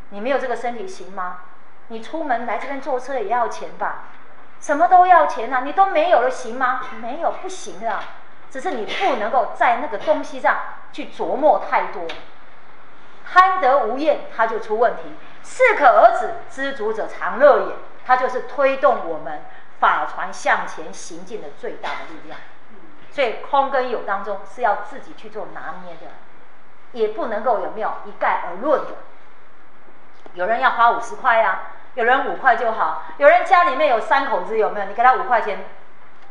你没有这个身体行吗？你出门来这边坐车也要钱吧？什么都要钱啊，你都没有了行吗？没有不行啊，只是你不能够在那个东西上去琢磨太多。贪得无厌，它就出问题。适可而止，知足者常乐也。它就是推动我们法船向前行进的最大的力量。所以空跟有当中是要自己去做拿捏的，也不能够有没有一概而论的。有人要花五十块呀，有人五块就好。有人家里面有三口子，有没有？你给他五块钱，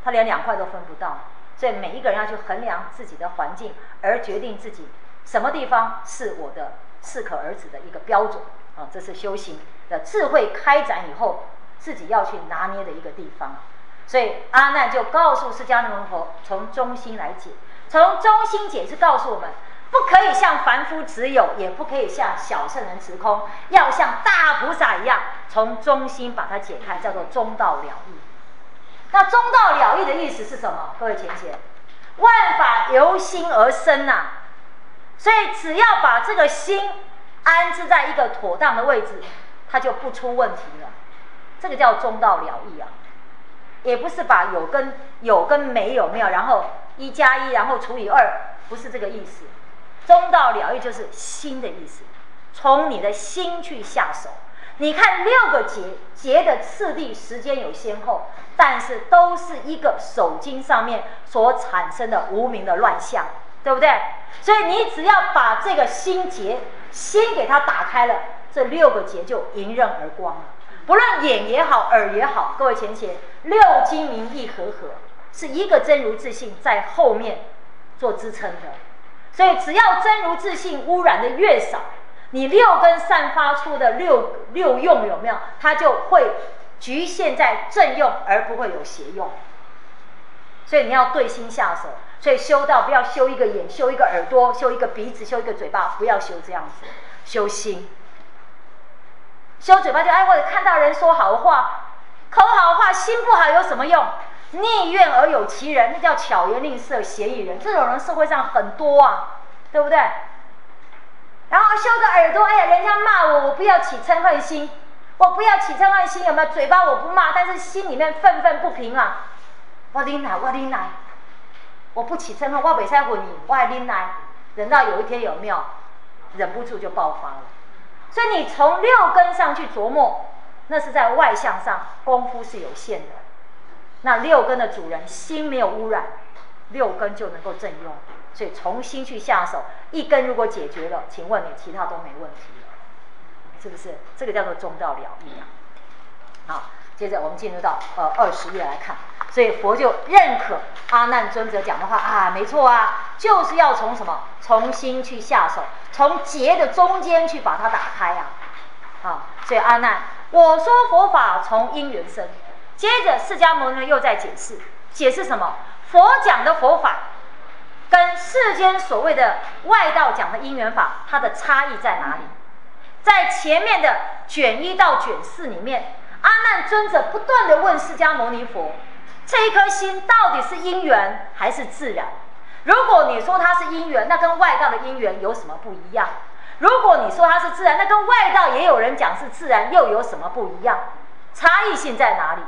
他连两块都分不到。所以每一个人要去衡量自己的环境，而决定自己什么地方是我的。适可而止的一个标准啊，这是修行的智慧开展以后自己要去拿捏的一个地方。所以阿难就告诉释迦牟尼佛，从中心来解，从中心解是告诉我们，不可以向凡夫持有，也不可以向小圣人持空，要像大菩萨一样，从中心把它解开，叫做中道了义。那中道了义的意思是什么？各位浅显，万法由心而生呐。所以，只要把这个心安置在一个妥当的位置，它就不出问题了。这个叫中道了义啊，也不是把有跟有跟没有没有，然后一加一然后除以二，不是这个意思。中道了义就是心的意思，从你的心去下手。你看六个劫劫的次第时间有先后，但是都是一个手经上面所产生的无名的乱象。对不对？所以你只要把这个心结先给它打开了，这六个结就迎刃而光了。不论眼也好，耳也好，各位前贤，六精明一合合，是一个真如自信在后面做支撑的。所以只要真如自信污染的越少，你六根散发出的六六用有没有？它就会局限在正用，而不会有邪用。所以你要对心下手。所以修道不要修一个眼，修一个耳朵，修一个鼻子，修一个嘴巴，不要修这样子。修心，修嘴巴就哎，我看到人说好话，口好话，心不好有什么用？逆愿而有其人，那叫巧言令色，嫌疑人。这种人社会上很多啊，对不对？然后修个耳朵，哎呀，人家骂我，我不要起嗔恨心，我不要起嗔恨心，有没有？嘴巴我不骂，但是心里面愤愤不平啊！我拎来，我拎来。我不起嗔恨，我未使混你，我还拎来，等到有一天有没有，忍不住就爆发了。所以你从六根上去琢磨，那是在外向上功夫是有限的。那六根的主人心没有污染，六根就能够正用。所以从心去下手，一根如果解决了，请问你其他都没问题了，是不是？这个叫做中道了义啊。好，接着我们进入到呃二十页来看。所以佛就认可阿难尊者讲的话啊，没错啊，就是要从什么，从心去下手，从结的中间去把它打开啊，啊，所以阿难，我说佛法从因缘生。接着释迦牟尼又在解释，解释什么？佛讲的佛法跟世间所谓的外道讲的因缘法，它的差异在哪里？在前面的卷一到卷四里面，阿难尊者不断的问释迦牟尼佛。这一颗心到底是因缘还是自然？如果你说它是因缘，那跟外道的因缘有什么不一样？如果你说它是自然，那跟外道也有人讲是自然，又有什么不一样？差异性在哪里？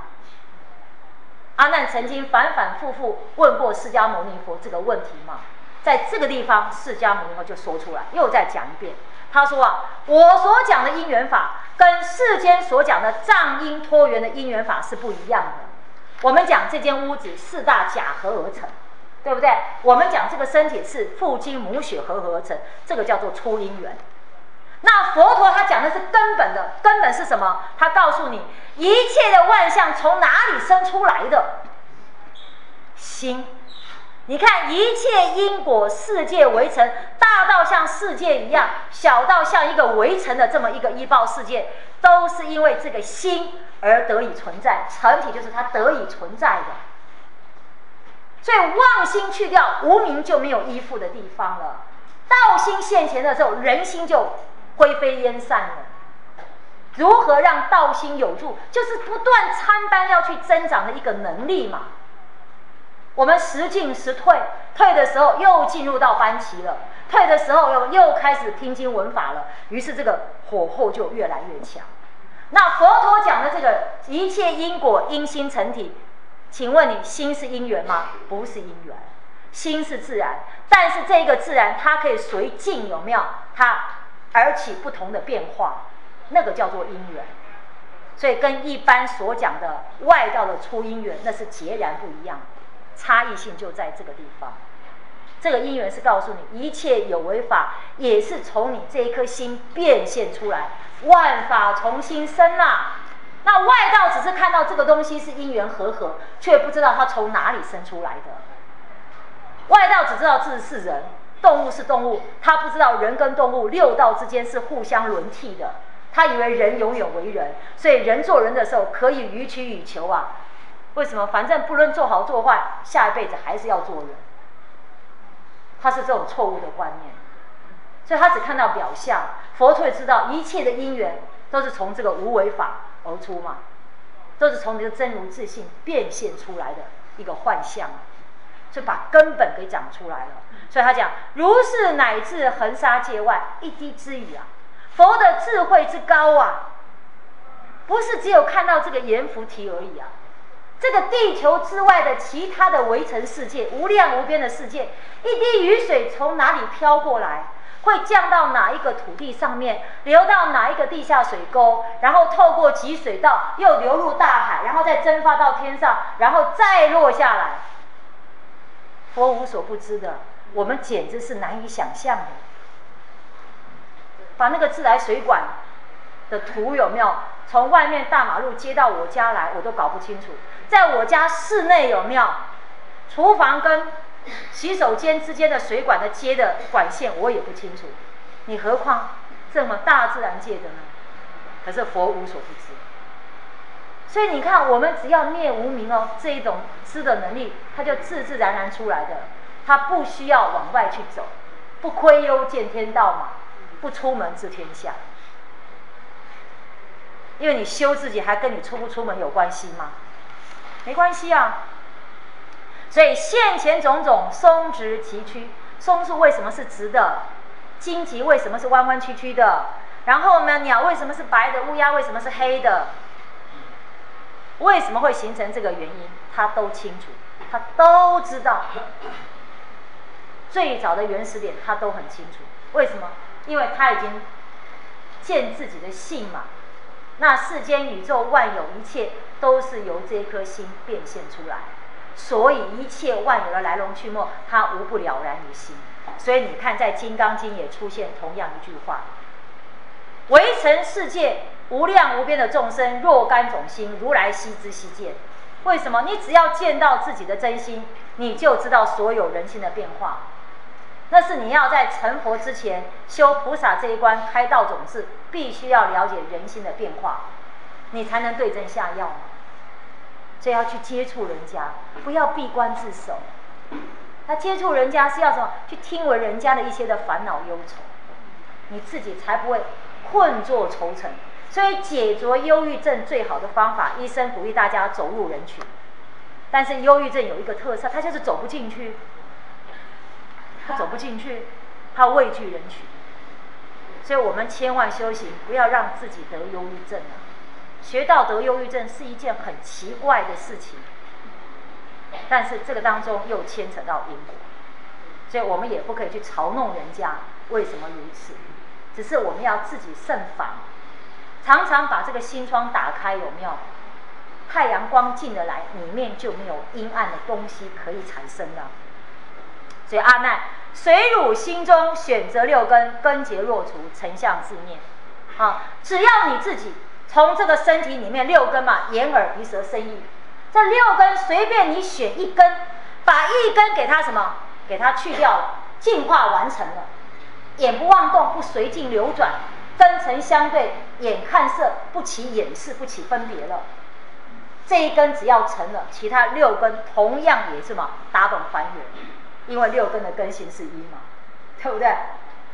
阿难曾经反反复复问过释迦牟尼佛这个问题嘛，在这个地方，释迦牟尼佛就说出来，又再讲一遍。他说啊，我所讲的因缘法，跟世间所讲的藏因托缘的因缘法是不一样的。我们讲这间屋子四大假合而成，对不对？我们讲这个身体是父精母血合合而成，这个叫做初因缘。那佛陀他讲的是根本的，根本是什么？他告诉你，一切的万象从哪里生出来的？心。你看一切因果世界围城，大到像世界一样，小到像一个围城的这么一个依报世界，都是因为这个心而得以存在。成体就是它得以存在的。所以妄心去掉，无名就没有依附的地方了。道心现前的时候，人心就灰飞烟散了。如何让道心有助？就是不断参班要去增长的一个能力嘛。我们时进时退，退的时候又进入到班级了，退的时候又又开始听经闻法了，于是这个火候就越来越强。那佛陀讲的这个一切因果因心成体，请问你心是因缘吗？不是因缘，心是自然，但是这个自然它可以随境有没有？它而起不同的变化，那个叫做因缘。所以跟一般所讲的外道的出因缘，那是截然不一样。差异性就在这个地方，这个因缘是告诉你，一切有为法也是从你这一颗心变现出来，万法从心生啦。那外道只是看到这个东西是因缘和合，却不知道它从哪里生出来的。外道只知道自己是人，动物是动物，他不知道人跟动物六道之间是互相轮替的。他以为人永远为人，所以人做人的时候可以予取予求啊。为什么？反正不论做好做坏，下一辈子还是要做人。他是这种错误的观念，所以他只看到表象。佛陀也知道一切的因缘都是从这个无为法而出嘛，都是从这个真如自信变现出来的一个幻象，就把根本给讲出来了。所以他讲如是乃至恒沙界外一滴之雨啊，佛的智慧之高啊，不是只有看到这个阎浮提而已啊。这个地球之外的其他的围城世界，无量无边的世界，一滴雨水从哪里飘过来，会降到哪一个土地上面，流到哪一个地下水沟，然后透过集水道又流入大海，然后再蒸发到天上，然后再落下来。佛无所不知的，我们简直是难以想象的。把那个自来水管的图有没有？从外面大马路接到我家来，我都搞不清楚。在我家室内有没有厨房跟洗手间之间的水管的接的管线，我也不清楚。你何况这么大自然界的呢？可是佛无所不知。所以你看，我们只要灭无明哦，这一种知的能力，它就自自然然出来的。它不需要往外去走，不窥幽见天道嘛，不出门治天下。因为你修自己，还跟你出不出门有关系吗？没关系啊。所以现前种种松直崎岖，松树为什么是直的？荆棘为什么是弯弯曲曲的？然后呢，鸟为什么是白的？乌鸦为什么是黑的？为什么会形成这个原因？他都清楚，他都知道。最早的原始点他都很清楚。为什么？因为他已经见自己的性嘛。那世间宇宙万有一切都是由这颗心变现出来，所以一切万有的来龙去脉，它无不了然于心。所以你看，在《金刚经》也出现同样一句话：“围城世界无量无边的众生，若干种心，如来悉知悉见。”为什么？你只要见到自己的真心，你就知道所有人心的变化。那是你要在成佛之前修菩萨这一关开道种子，必须要了解人心的变化，你才能对症下药。所以要去接触人家，不要闭关自守。他接触人家是要什么？去听闻人家的一些的烦恼忧愁，你自己才不会困坐愁城。所以解决忧郁症最好的方法，医生鼓励大家走入人群。但是忧郁症有一个特色，它就是走不进去。他走不进去，他畏惧人群，所以我们千万修行，不要让自己得忧郁症啊！学到得忧郁症是一件很奇怪的事情，但是这个当中又牵扯到因果，所以我们也不可以去嘲弄人家为什么如此，只是我们要自己慎防，常常把这个心窗打开，有没有？太阳光进得来，里面就没有阴暗的东西可以产生了。所以阿难，水乳心中选择六根，根结若除，成相自灭。好，只要你自己从这个身体里面六根嘛，眼耳鼻舌身意，这六根随便你选一根，把一根给它什么？给它去掉了，净化完成了。眼不妄动，不随境流转，根尘相对，眼看色不起眼视，不起分别了。这一根只要成了，其他六根同样也是嘛，打本还原，因为六根的根性是一嘛，对不对？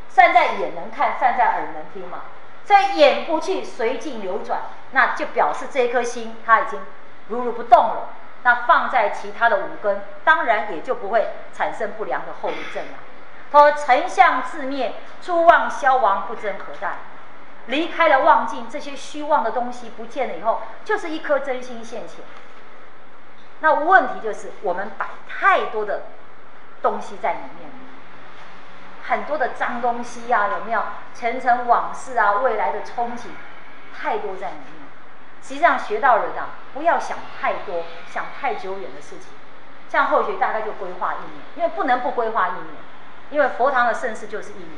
善在眼能看，善在耳能听嘛。所以眼不去随境流转，那就表示这颗心它已经如如不动了。那放在其他的五根，当然也就不会产生不良的后遗症了。说丞相自灭，诸妄消亡，不争何待？离开了妄境，这些虚妄的东西不见了以后，就是一颗真心现前。那问题就是我们摆太多的东西在里面，很多的脏东西呀，有没有？前尘往事啊，未来的憧憬，太多在里面。实际上学到人啊，不要想太多，想太久远的事情。像后学大概就规划一年，因为不能不规划一年，因为佛堂的盛世就是一年，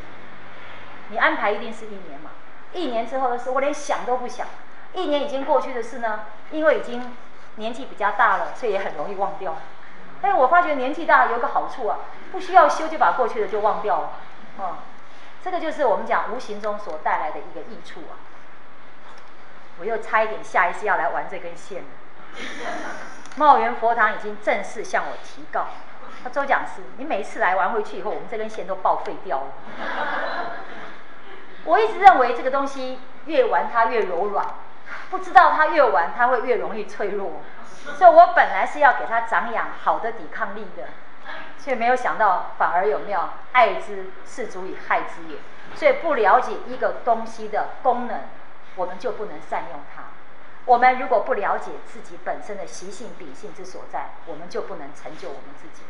你安排一定是一年嘛。一年之后的事，我连想都不想。一年已经过去的事呢，因为已经年纪比较大了，所以也很容易忘掉。但是我发觉年纪大有个好处啊，不需要修就把过去的就忘掉了。哦，这个就是我们讲无形中所带来的一个益处啊。我又差一点下一次要来玩这根线了。茂源佛堂已经正式向我提告，他周讲师，你每一次来玩回去以后，我们这根线都报废掉了。我一直认为这个东西越玩它越柔软，不知道它越玩它会越容易脆弱，所以我本来是要给它长养好的抵抗力的，却没有想到反而有没有爱之是足以害之也。所以不了解一个东西的功能，我们就不能善用它。我们如果不了解自己本身的习性秉性之所在，我们就不能成就我们自己。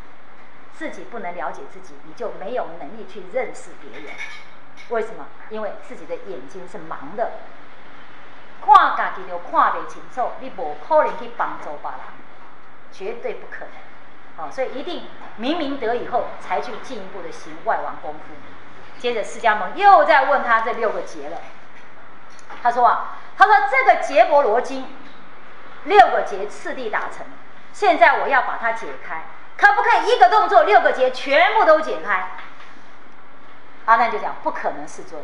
自己不能了解自己，你就没有能力去认识别人。为什么？因为自己的眼睛是盲的，看家己就看得清楚，你不可能去帮助别人，绝对不可能。好，所以一定明明得以后，才去进一步的行外王功夫。接着释迦牟尼又在问他这六个劫了。他说啊，他说这个结波罗经六个劫次第打成，现在我要把它解开，可不可以一个动作六个劫全部都解开？阿难就讲不可能，世尊，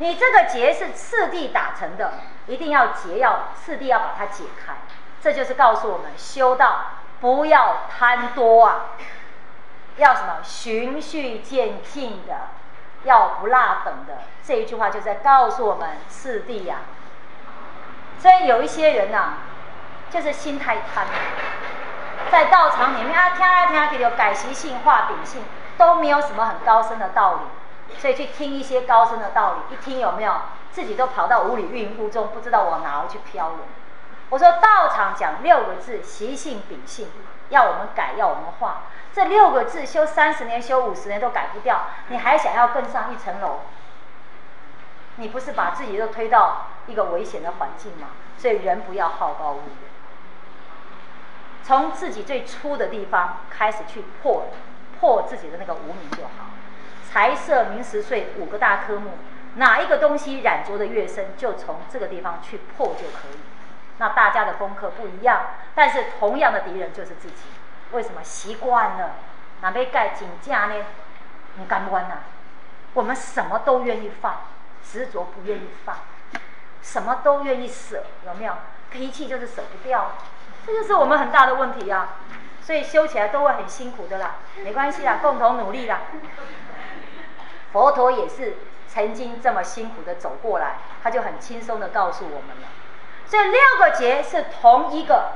你这个结是次第打成的，一定要结要次第要把它解开。这就是告诉我们修道不要贪多啊，要什么循序渐进的，要不落等的。这一句话就在告诉我们次第呀。所以有一些人呐，就是心太贪，在道场里面啊，听啊听，给就改习性化秉性，都没有什么很高深的道理。所以去听一些高深的道理，一听有没有自己都跑到五里云雾中，不知道往哪去飘了。我说道场讲六个字，习性秉性，要我们改，要我们化。这六个字修三十年、修五十年都改不掉，你还想要更上一层楼？你不是把自己都推到一个危险的环境吗？所以人不要好高骛远，从自己最初的地方开始去破，破自己的那个无名就好。财色名食睡五个大科目，哪一个东西染着的越深，就从这个地方去破就可以。那大家的功课不一样，但是同样的敌人就是自己。为什么习惯了？哪被盖紧架呢？你敢不敢呐？我们什么都愿意放，执着不愿意放，什么都愿意舍，有没有？脾气就是舍不掉，这就是我们很大的问题啊。所以修起来都会很辛苦的啦，没关系啦，共同努力啦。佛陀也是曾经这么辛苦的走过来，他就很轻松的告诉我们了。所以六个结是同一个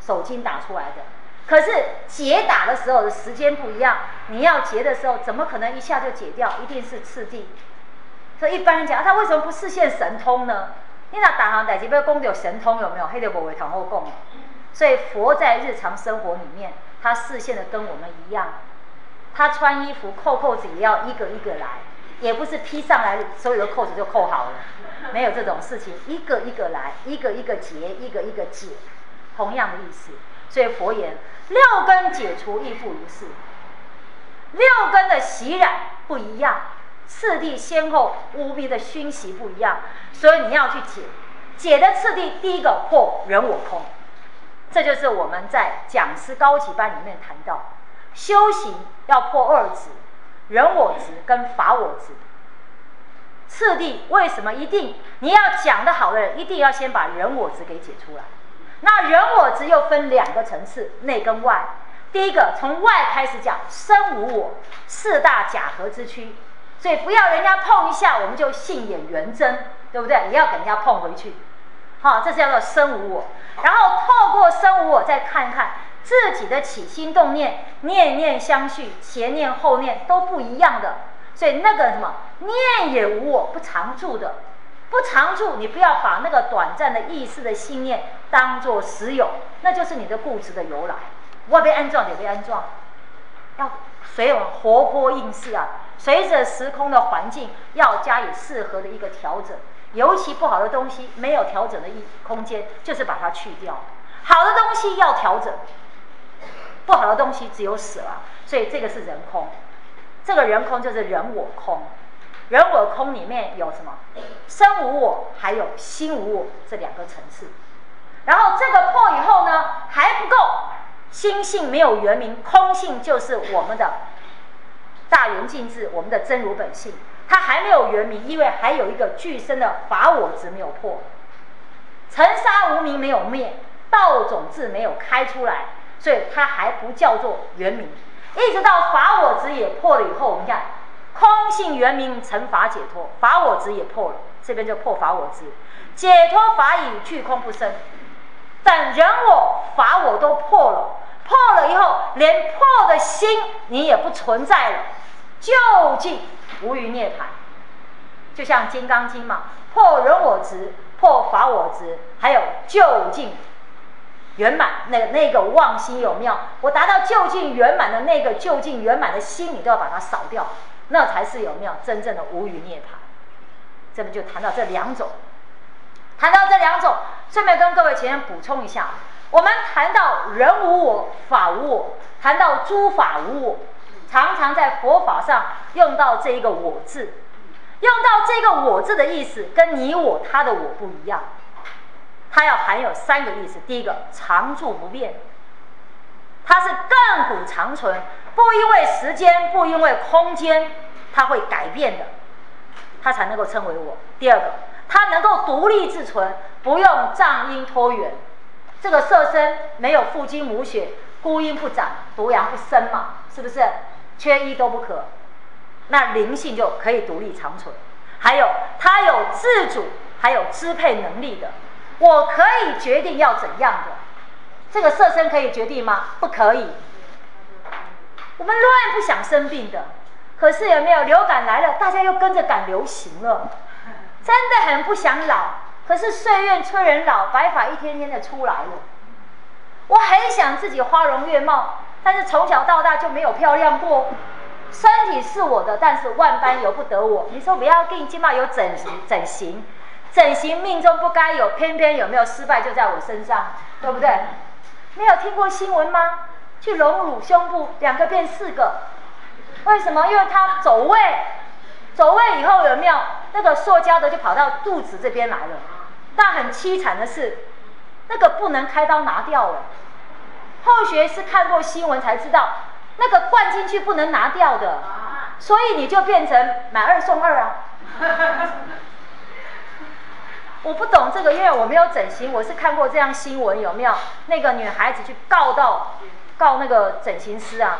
手筋打出来的，可是结打的时候的时间不一样。你要结的时候，怎么可能一下就解掉？一定是次第。所以一般人讲，他为什么不视现神通呢？你那打行代志要讲有神通有没有？黑的不会唐后供。所以佛在日常生活里面，他视现的跟我们一样。他穿衣服扣扣子也要一个一个来，也不是披上来所有的扣子就扣好了，没有这种事情，一个一个来，一个一个结，一个一个解，同样的意思。所以佛言六根解除亦复如是，六根的习染不一样，次第先后无比的熏习不一样，所以你要去解，解的次第第一个破人我空，这就是我们在讲师高级班里面谈到。修行要破二执，人我执跟法我执。次第为什么一定你要讲的好的人，一定要先把人我执给解出来？那人我执又分两个层次，内跟外。第一个从外开始讲，身无我，四大假合之躯，所以不要人家碰一下我们就信眼圆真，对不对？也要给人家碰回去。好，这叫做身无我。然后透过身无我再看看自己的起心动念，念念相续，前念后念都不一样的。所以那个什么念也无我，不常住的。不常住，你不要把那个短暂的意识的信念当做实有，那就是你的固执的由来。我被安装也被安装，要随我活泼应试啊，随着时空的环境要加以适合的一个调整。尤其不好的东西没有调整的一空间，就是把它去掉。好的东西要调整，不好的东西只有死了。所以这个是人空，这个人空就是人我空。人我空里面有什么？身无我，还有心无我这两个层次。然后这个破以后呢，还不够。心性没有原名，空性就是我们的大圆镜智，我们的真如本性，它还没有原名，因为还有一个具身的法我执没有破，尘沙无名没有灭，道种智没有开出来，所以它还不叫做原名。一直到法我执也破了以后，我们看。空性原名成法解脱，法我执也破了，这边就破法我执，解脱法已具空不生。但人我法我都破了，破了以后，连破的心你也不存在了，究竟无余涅槃。就像《金刚经》嘛，破人我执，破法我执，还有究竟圆满。那那个妄心有没有？我达到究竟圆满的那个究竟圆满的心，你都要把它扫掉。那才是有没有真正的无余涅槃？这边就谈到这两种，谈到这两种，顺便跟各位前面补充一下，我们谈到人无我，法无我，谈到诸法无我，常常在佛法上用到这一个我字，用到这个我字的意思，跟你我他的我不一样，它要含有三个意思，第一个常住不变。它是亘古长存，不因为时间，不因为空间，它会改变的，它才能够称为我。第二个，它能够独立自存，不用藏阴托缘。这个色身没有父精母血，孤阴不长，独阳不生嘛，是不是？缺一都不可，那灵性就可以独立长存。还有，它有自主，还有支配能力的，我可以决定要怎样的。这个色身可以决定吗？不可以。我们乱不想生病的，可是有没有流感来了，大家又跟着赶流行了，真的很不想老。可是岁月催人老，白发一天天的出来了。我很想自己花容月貌，但是从小到大就没有漂亮过。身体是我的，但是万般由不得我。你说不要给你起码有整整形，整形命中不该有，偏偏有没有失败就在我身上，对不对？没有听过新闻吗？去隆乳胸部两个变四个，为什么？因为他走位，走位以后有没有那个塑胶的就跑到肚子这边来了？但很凄惨的是，那个不能开刀拿掉了。后学是看过新闻才知道，那个灌进去不能拿掉的，所以你就变成买二送二啊。我不懂这个，因为我没有整形。我是看过这样新闻，有没有那个女孩子去告到告那个整形师啊？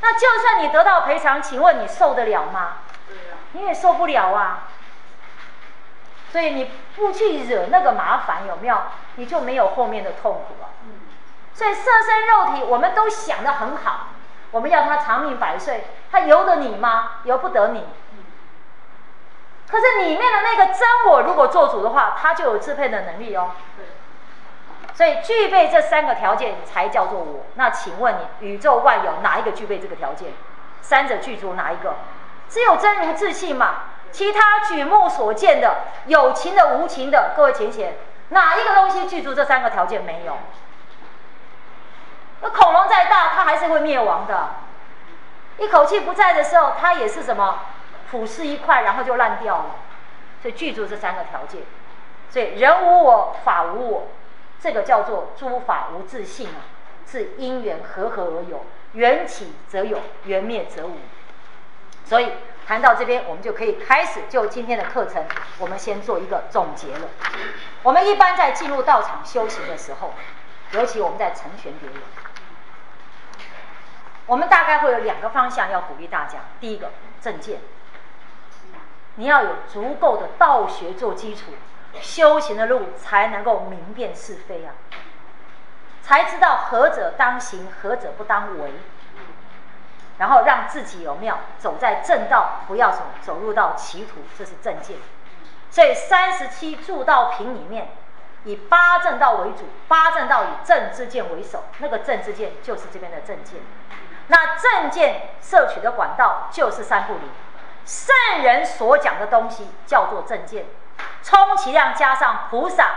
那就算你得到赔偿，请问你受得了吗？你也受不了啊。所以你不去惹那个麻烦，有没有？你就没有后面的痛苦了。所以色身肉体，我们都想得很好，我们要他长命百岁，他由得你吗？由不得你。可是里面的那个真我，如果做主的话，他就有支配的能力哦。所以具备这三个条件才叫做我。那请问你，宇宙万有哪一个具备这个条件？三者具足哪一个？只有真如自信嘛。其他举目所见的有情的、无情的，各位浅浅，哪一个东西具足这三个条件没有？那恐龙再大，它还是会灭亡的。一口气不在的时候，它也是什么？腐蚀一块，然后就烂掉了。所以具足这三个条件，所以人无我，法无我，这个叫做诸法无自性啊。是因缘和合而有，缘起则有，缘灭则无。所以谈到这边，我们就可以开始就今天的课程，我们先做一个总结了。我们一般在进入道场修行的时候，尤其我们在成全别人，我们大概会有两个方向要鼓励大家。第一个，正见，你要有足够的道学做基础，修行的路才能够明辨是非啊，才知道何者当行，何者不当为。然后让自己有没有走在正道，不要走走入到歧途，这是正见。所以三十七助道品里面，以八正道为主，八正道以正之见为首，那个正之见就是这边的正见。那正见摄取的管道就是三不离，圣人所讲的东西叫做正见，充其量加上菩萨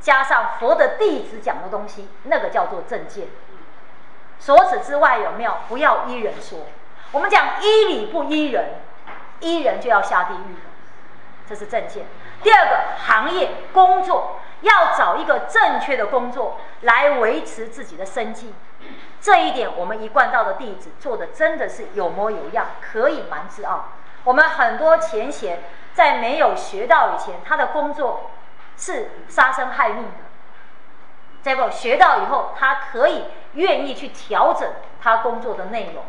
加上佛的弟子讲的东西，那个叫做正见。除此之外有没有？不要依人说。我们讲依理不依人，依人就要下地狱这是正见。第二个行业工作要找一个正确的工作来维持自己的生计。这一点我们一贯道的弟子做的真的是有模有样，可以蛮自傲。我们很多前贤在没有学到以前，他的工作是杀生害命的。结果学到以后，他可以愿意去调整他工作的内容，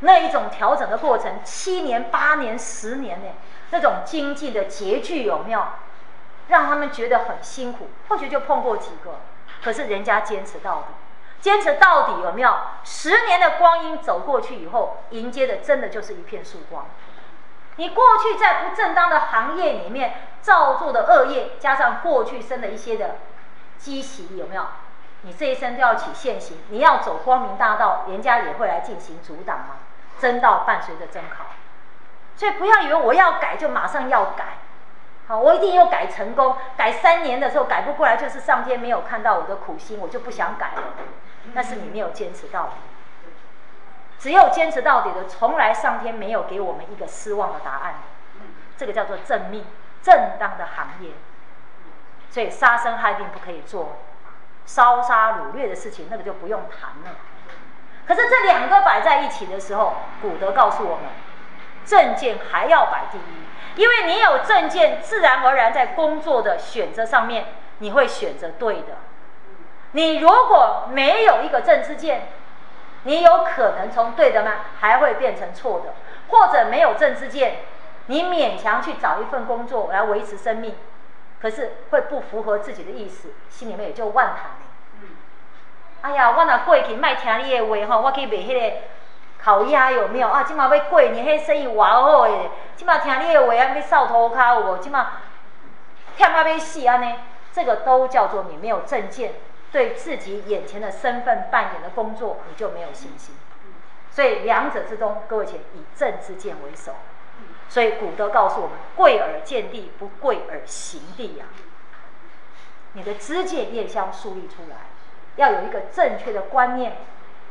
那一种调整的过程，七年、八年、十年呢，那种经济的拮据有没有，让他们觉得很辛苦？或许就碰过几个，可是人家坚持到底，坚持到底有没有？十年的光阴走过去以后，迎接的真的就是一片曙光。你过去在不正当的行业里面造作的恶业，加上过去生的一些的。积习有没有？你这一生都要起现行，你要走光明大道，人家也会来进行阻挡吗。真道伴随着真考，所以不要以为我要改就马上要改。好，我一定要改成功，改三年的时候改不过来，就是上天没有看到我的苦心，我就不想改了。那是你没有坚持到底。只有坚持到底的，从来上天没有给我们一个失望的答案。这个叫做正命，正当的行业。所以杀生害命不可以做，烧杀掳掠的事情那个就不用谈了。可是这两个摆在一起的时候，古德告诉我们，证件还要摆第一，因为你有证件，自然而然在工作的选择上面，你会选择对的。你如果没有一个正知见，你有可能从对的吗，还会变成错的，或者没有正知见，你勉强去找一份工作来维持生命。可是会不符合自己的意思，心里面也就万谈。哎呀，我那过去卖听你的话吼，我去卖迄个烤鸭有没有啊？今嘛要过年，迄生意偌好诶！今嘛听你的话，要扫涂骹有无？今嘛忝啊要死安尼，这个都叫做你没有证件，对自己眼前的身份扮演的工作，你就没有信心。所以两者之中，各位请以正之见为首。所以古德告诉我们：贵而见地，不贵而行地呀。你的知见业相树立出来，要有一个正确的观念，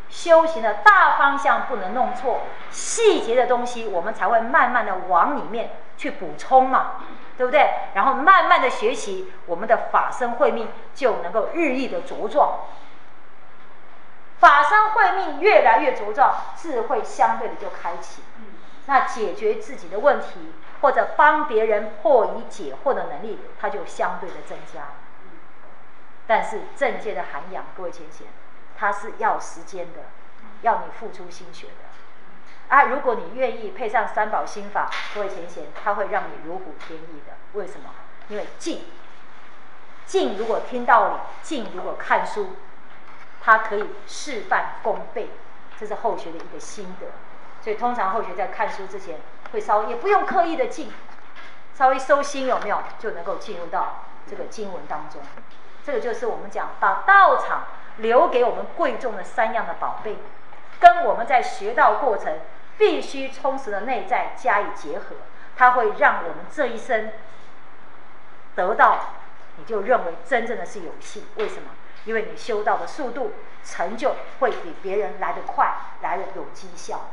修行的大方向不能弄错，细节的东西我们才会慢慢的往里面去补充嘛，对不对？然后慢慢的学习，我们的法身慧命就能够日益的茁壮。法身慧命越来越茁壮，智慧相对的就开启。那解决自己的问题，或者帮别人破疑解惑的能力，它就相对的增加。但是正界的涵养，各位浅显，它是要时间的，要你付出心血的。啊，如果你愿意配上三宝心法，各位前贤，它会让你如虎添翼的。为什么？因为静，静如果听道理，静如果看书，它可以事半功倍，这是后学的一个心得。所以通常后学在看书之前，会稍微也不用刻意的静，稍微收心有没有，就能够进入到这个经文当中。这个就是我们讲把道场留给我们贵重的三样的宝贝，跟我们在学道过程必须充实的内在加以结合，它会让我们这一生得到，你就认为真正的是有幸。为什么？因为你修道的速度成就会比别人来得快，来的有绩效。